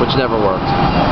which never worked.